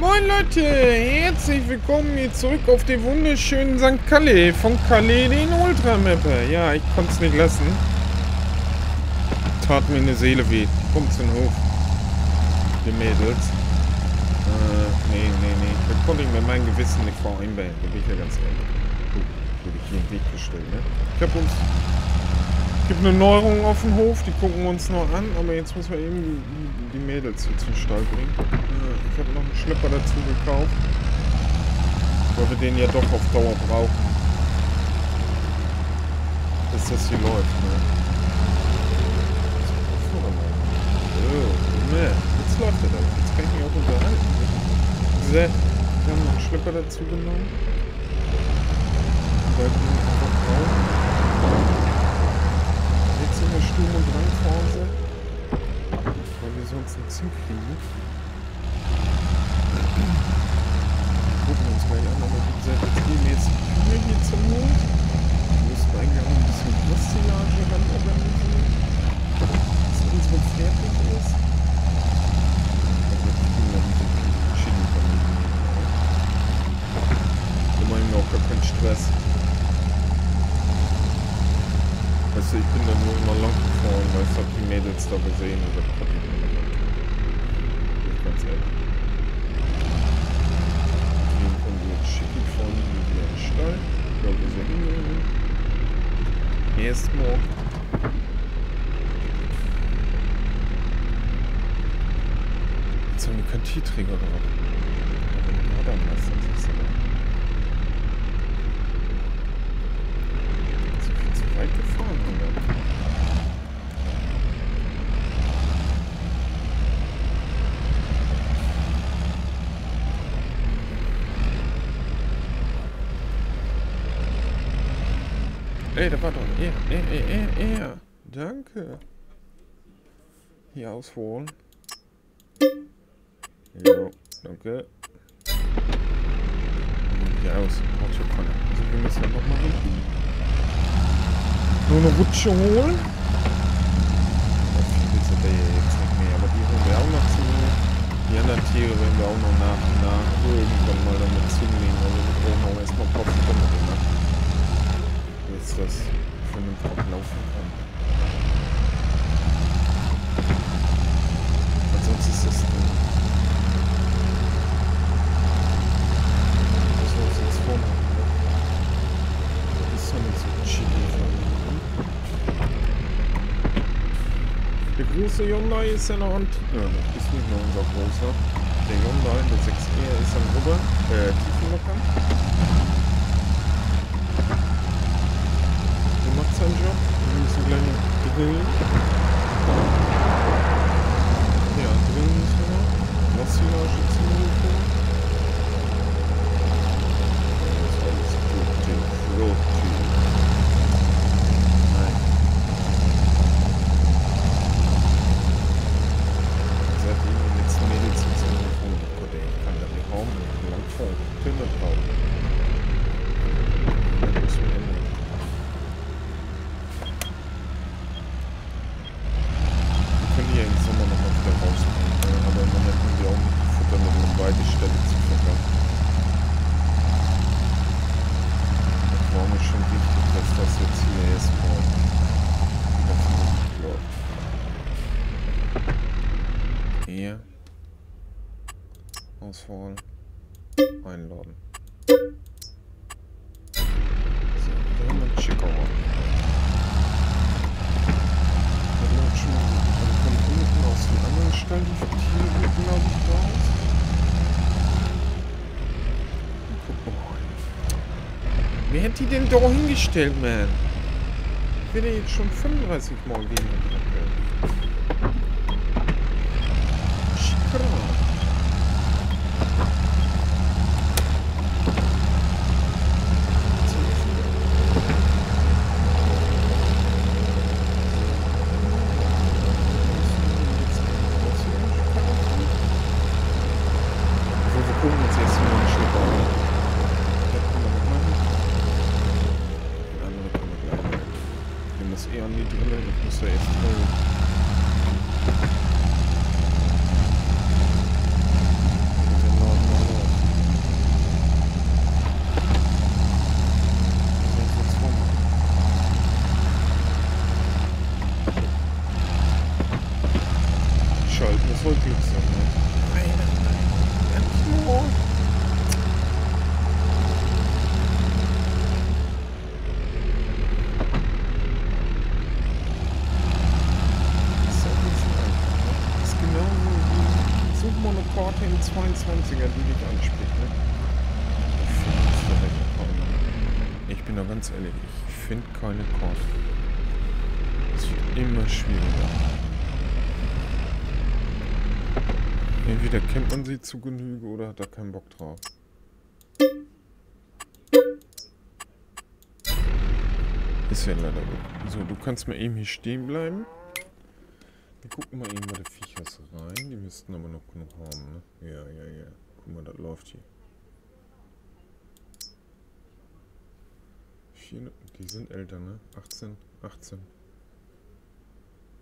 Moin Leute, herzlich willkommen hier zurück auf den wunderschönen St. Calais von Calais den Ultramapper. Ja, ich konnte es nicht lassen. Tat mir eine Seele weh. Kommt den Hof. Die Mädels. Äh, nee, nee, nee. Das konnte ich mit meinem Gewissen nicht vereinbaren. Da bin ich ja ganz ehrlich. Gut, wurde ich hier im Weg gestellt, ne? Ich hab uns gibt eine Neuerung auf dem Hof, die gucken wir uns noch an, aber jetzt müssen wir eben die Mädels hier zum Stall bringen. Schlepper dazu gekauft, weil wir den ja doch auf Dauer brauchen. Bis das hier läuft, ne? Ne, jetzt läuft er da. Jetzt kann ich mich auch unterhalten. wir haben noch einen Schlepper dazu genommen. Jetzt in der Sturm- und Drangphase, weil wir sonst nichts hinkriegen. Gucken wir uns mal an, aber wie gesagt, jetzt gehen wir jetzt die Kühe hier zum Mond. Wir müssen eigentlich auch ein bisschen Brustsilage ran organisieren, dass unsere fertig ist. Also wir kriegen noch nicht so viel Chili von Immerhin auch gar keinen Stress. Weißt du, ich bin da nur immer lang gefahren, weil ich hab die Mädels da gesehen und das konnte ich nicht mehr. Bin ich ganz ehrlich. Deswegen kommen wir jetzt schicki von wieder in den Stall. Ich glaube, wir sind hingehen. Erstmal. Jetzt haben wir keinen Teeträger drauf. Aber den hat er meistens nicht so. weit gefahren, oder? Ey, da war doch er, er, er, er, er. Danke. Hier ausholen. Jo, danke. Hier aus. Autopfanne. Also wir müssen ja nochmal hinten. Nur eine Rutsche holen. Ja, viele sind da jetzt nicht mehr, aber die holen wir auch noch zu. Die anderen Tiere werden wir auch noch nach und nach irgendwann mal damit zunehmen. Also wir brauchen auch erstmal ein paar Futtermittel, ne? Bis das vernünftig laufen kann. Das. Das vormachen. Das ist nicht so chili. Der große Hyundai ist ja noch an... Ja, das ist nicht mehr unser großer. Der Hyundai, der 6R, ist am Rüber, äh, Tiefenlocker. Job. Wir müssen gleich noch grillen. Ja, drin müssen wir noch. Lassilage ziehen. Das ist alles gut. Rot, Auswahl. Einladen. So, wir haben einen Chicago. Wir haben schon dann kommt unten aus dem anderen Stall die Tiere, glaube ich, raus. Wer hätte die denn da hingestellt, man? Ich werde jetzt schon 35 Mal gehen. 22er, die dich anspricht, ne? Ich bin da ganz ehrlich, ich finde keine Korn. Es wird immer schwieriger. Entweder kennt man sie zu Genüge oder hat da keinen Bock drauf. Ist ja leider gut. So, du kannst mal eben hier stehen bleiben. Wir gucken mal eben bei der Viechers rein. Die müssten aber noch genug haben, ne? Ja, ja, ja. Guck mal, das läuft hier. Die sind älter, ne? 18, 18.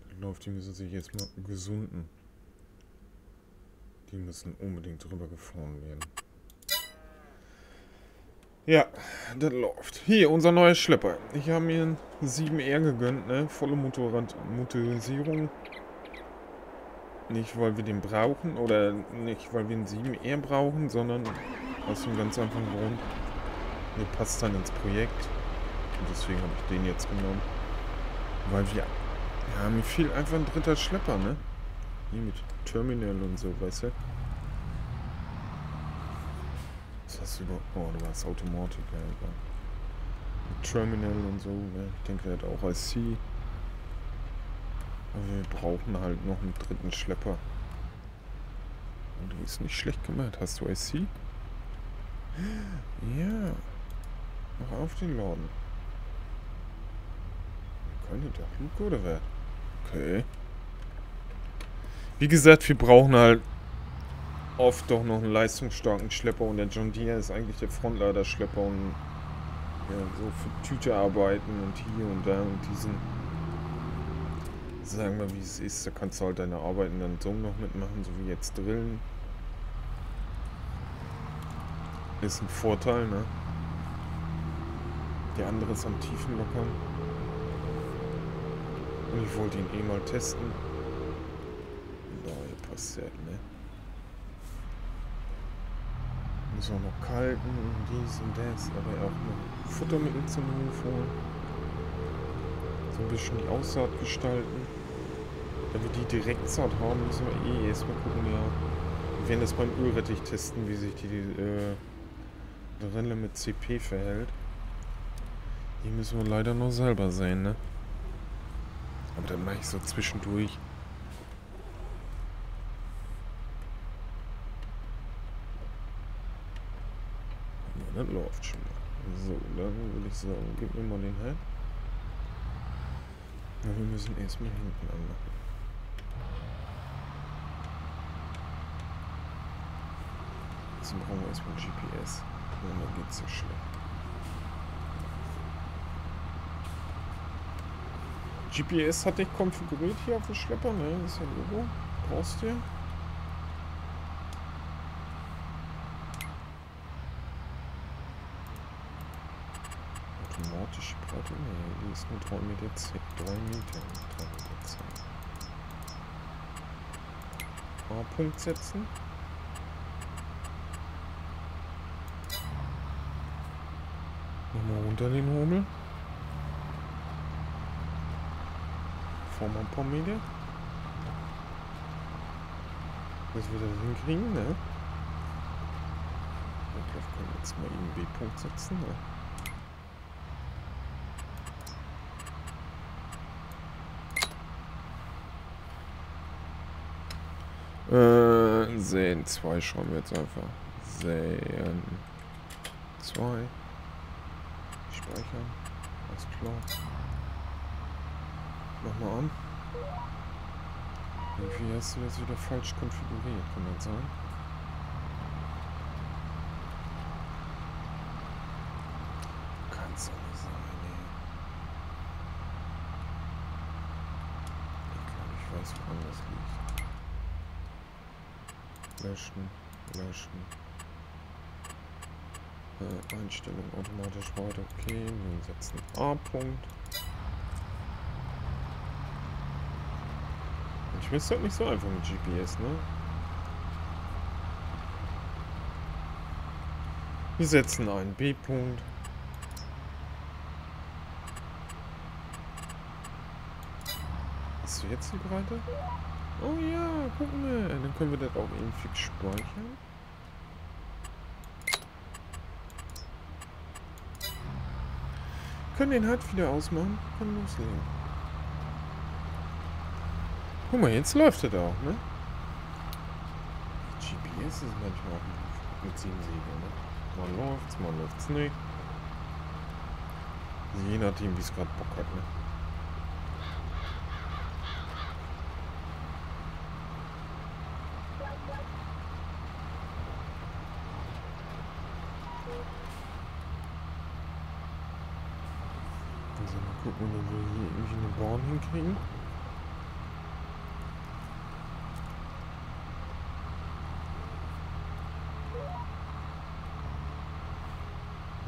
Das läuft, die müssen sich jetzt mal gesunden. Die müssen unbedingt drüber gefahren werden. Ja, das läuft. Hier, unser neuer Schlepper. Ich habe mir einen 7R gegönnt, ne? Volle Motorrad Motorisierung. Nicht, weil wir den brauchen oder nicht, weil wir einen 7R brauchen, sondern aus dem ganz einfachen Grund. Der passt dann ins Projekt. Und deswegen habe ich den jetzt genommen. Weil wir... Ja, mir fehlt einfach ein dritter Schlepper, ne? Hier mit Terminal und so, weißt du? Was hast du überhaupt? Oh, du warst Automatik, ja. Terminal und so, ja. Ich denke, er hat auch IC. Wir brauchen halt noch einen dritten Schlepper. Und die ist nicht schlecht gemacht. Hast du IC? Ja. Mach auf den Laden. Könnte der Luke oder wer? Okay. Wie gesagt, wir brauchen halt oft doch noch einen leistungsstarken Schlepper und der John Deere ist eigentlich der Frontlader-Schlepper und ja, so für Tüte arbeiten und hier und da und diesen sagen wir wie es ist, da kannst du halt deine Arbeiten dann so noch mitmachen, so wie jetzt drillen. Ist ein Vorteil, ne? Der andere ist am Tiefen lockern. Und ich wollte ihn eh mal testen. Da passiert, ne? Muss auch noch kalken und dies und das, aber auch noch Futtermittel zum Hof holen. So ein bisschen die Aussaat gestalten. Da wir die Direktsaat haben, müssen wir eh erstmal gucken, ja. Wir werden das beim Ölrettich testen, wie sich die äh, Rille mit CP verhält. Die müssen wir leider noch selber sehen, ne? Aber dann mache ich so zwischendurch. Ja, das läuft schon. So, dann würde ich sagen, gib mir mal den Head. Ja, wir müssen erstmal hinten anmachen. Jetzt brauchen wir erstmal GPS. Und dann geht's so schlecht. GPS hatte ich konfiguriert hier auf dem Schlepper, ne? Das ist ja Logo. Brauchst du ne, die ist nur 3 Meter 10. 3 Meter, 3 Meter 10. A-Punkt setzen. Nochmal runter den Hummel. Fahren wir ein paar Meter. Dass wir das hinkriegen, ne? Ich glaube, können wir jetzt mal eben B-Punkt setzen, ne? Äh, sehen 2 schreiben wir jetzt einfach. Sehen 2. Speichern. Alles klar. Mach mal an. Irgendwie hast du das wieder falsch konfiguriert, kann das sein? Kann's doch nicht sein, nee. Ich glaube, ich weiß, woran das liegt. Löschen, löschen. Äh, Einstellung automatisch weiter. Okay, wir setzen A-Punkt. Ich weiß halt nicht so einfach mit GPS, ne? Wir setzen einen B-Punkt. Hast du jetzt die Breite? Oh ja, guck mal. Dann können wir das auch eben fix speichern. Können den halt wieder ausmachen. Können loslegen. Guck mal, jetzt läuft das auch, ne? GPS ist manchmal auch mit 7 Segel, ne? Mal läuft's, mal läuft's nicht. Je nachdem, wie es gerade Bock hat, ne? Gucken, ob wir hier irgendwie eine Bahn hinkriegen.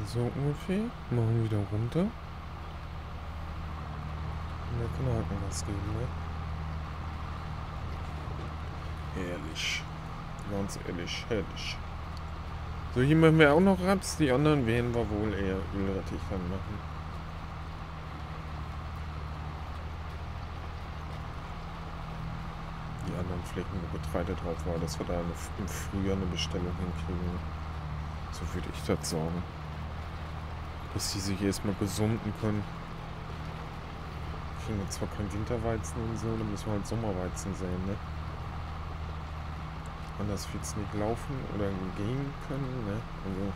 So ungefähr. Machen wieder runter. Und da kann er halt noch was geben, ne? Herrlich. Ganz ehrlich, herrlich. So, hier machen wir auch noch Raps. Die anderen werden wir wohl eher Ölrettich dann machen. Die anderen Flecken, wo Getreide drauf war, dass wir da eine, im Frühjahr eine Bestellung hinkriegen. So würde ich das sagen. Dass die sich erstmal gesunden können. Kriegen wir zwar kein Winterweizen und so, dann müssen wir halt Sommerweizen sehen, ne? Anders wird es nicht laufen oder gehen können, ne? Also.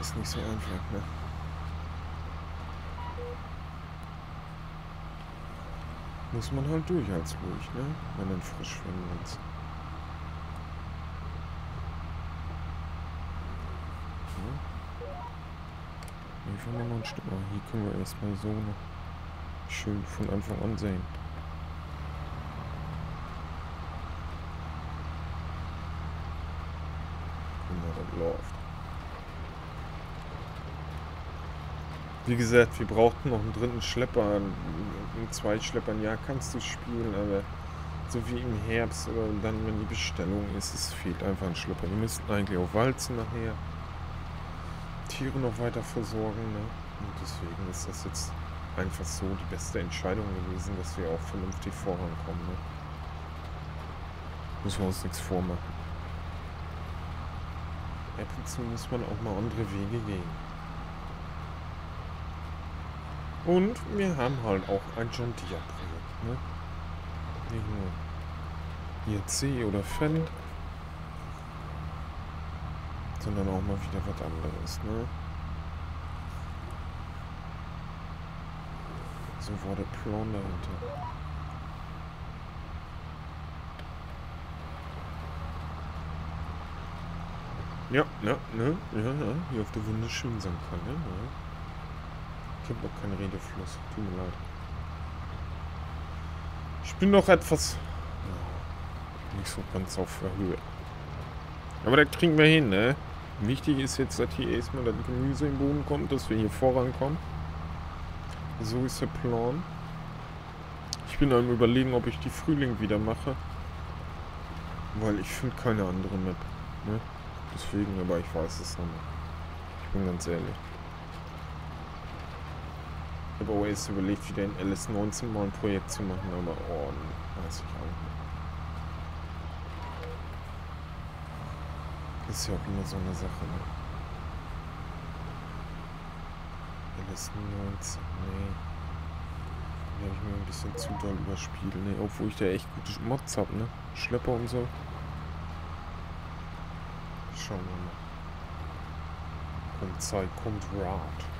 Ist nicht so einfach, ne? Muss man halt durch als ruhig, ne? Wenn dann frisch. Ich will. Oh, hier können wir erstmal so noch schön von Anfang an sehen. Guck mal, das läuft. Wie gesagt, wir brauchten noch einen dritten Schlepper. In zwei Schleppern, ja, kannst du spielen, aber so wie im Herbst oder dann, wenn die Bestellung ist, es fehlt einfach ein Schlepper. Die müssten eigentlich auch walzen nachher. Tiere noch weiter versorgen. Ne? Und deswegen ist das jetzt einfach so die beste Entscheidung gewesen, dass wir auch vernünftig vorankommen. Ne? Müssen wir uns nichts vormachen. Ab und zu muss man auch mal andere Wege gehen. Und wir haben halt auch ein John Deere Projekt. Ne? Nicht nur IRC oder Fendt, sondern auch mal wieder was anderes, ne? So war der Plan dahinter. Ja, ja, ne? Ja, ja, hier auf der wunderschönen St. ne? Ja. Ich habe noch keinen Redefluss. Tut mir leid. Ich bin noch etwas... Nicht so ganz auf der Höhe. Aber das kriegen wir hin, ne? Wichtig ist jetzt, dass hier erstmal das Gemüse im Boden kommt, dass wir hier vorankommen. So ist der Plan. Ich bin am überlegen, ob ich die Frühling wieder mache. Weil ich finde keine andere Map. Ne? Deswegen, aber ich weiß es noch nicht. Ich bin ganz ehrlich. Habe erst überlegt, wieder in LS19 mal ein Projekt zu machen, aber oh, weiß ich auch nicht. Ist ja auch immer so eine Sache, ne? LS19, nee. Die habe ich mir ein bisschen zu doll überspielt, ne? Obwohl ich da echt gute Mods habe, ne? Schlepper und so. Schauen wir mal. Zeit, kommt Rat.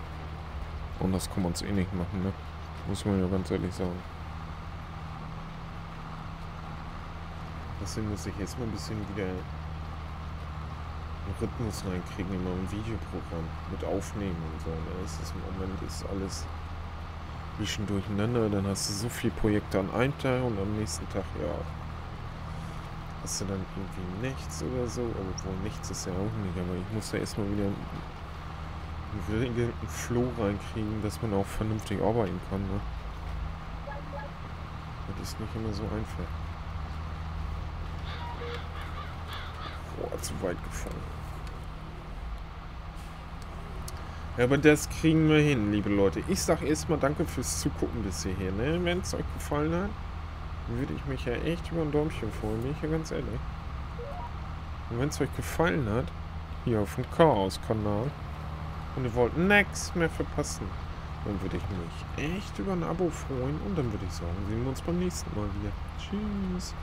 Und das kann man uns eh nicht machen, ne? Muss man ja ganz ehrlich sagen. Deswegen muss ich jetzt mal ein bisschen wieder einen Rhythmus reinkriegen in meinem Videoprogramm mit Aufnehmen und so. Ne? Das ist im Moment ist alles ein bisschen durcheinander. Dann hast du so viele Projekte an einem Tag und am nächsten Tag, ja, hast du dann irgendwie nichts oder so. Obwohl nichts ist ja auch nicht, aber ich muss ja erstmal wieder einen geregelten Flow reinkriegen, dass man auch vernünftig arbeiten kann. Ne? Das ist nicht immer so einfach. Boah, zu weit gefahren. Ja, aber das kriegen wir hin, liebe Leute. Ich sag erstmal danke fürs Zugucken bis hierher. Ne? Wenn es euch gefallen hat, würde ich mich ja echt über ein Däumchen freuen, bin ich ja ganz ehrlich. Und wenn es euch gefallen hat, hier auf dem Chaos-Kanal, und ihr wollt nichts mehr verpassen, dann würde ich mich echt über ein Abo freuen und dann würde ich sagen, sehen wir uns beim nächsten Mal wieder. Tschüss.